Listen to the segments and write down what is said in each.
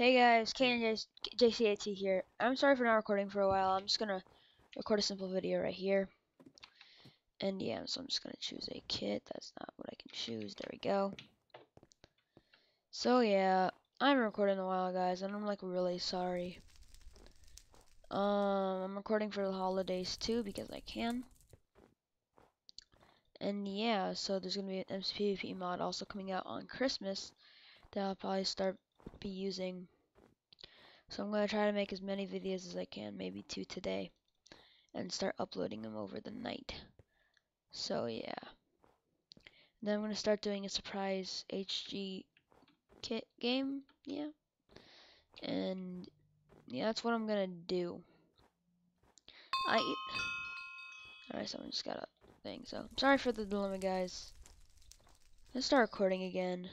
Hey guys, KNJ JCAT here. I'm sorry for not recording for a while. I'm just gonna record a simple video right here. And yeah, so I'm just gonna choose a kit. That's not what I can choose. There we go. So yeah, I'm recording a while guys, and I'm like really sorry. Um, I'm recording for the holidays too because I can. And yeah, so there's gonna be an MCPVP mod also coming out on Christmas that I'll probably start be using. So I'm going to try to make as many videos as I can, maybe two today, and start uploading them over the night. So yeah. then I'm going to start doing a surprise HG kit game, yeah. And yeah, that's what I'm going to do. I Alright, someone just got a thing, so sorry for the dilemma, guys. Let's start recording again.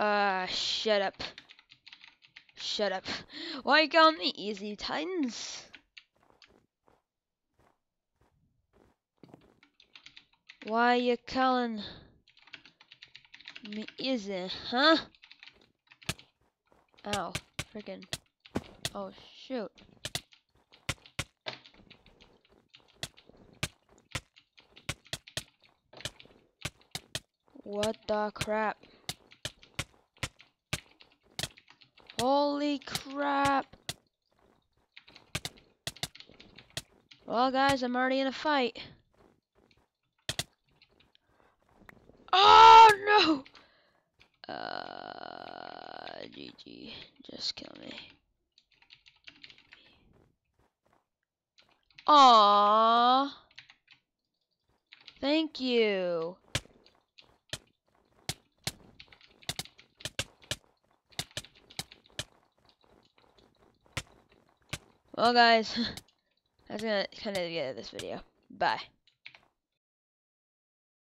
Uh, shut up. Shut up. Why you calling me easy titans? Why you calling me easy, huh? Ow, freaking. Oh, shoot. What the crap? Holy crap. Well, guys, I'm already in a fight. Oh, no! Uh, GG. Just kill me. Aww. Thank you. Well, guys, that's gonna kind of the end of this video. Bye.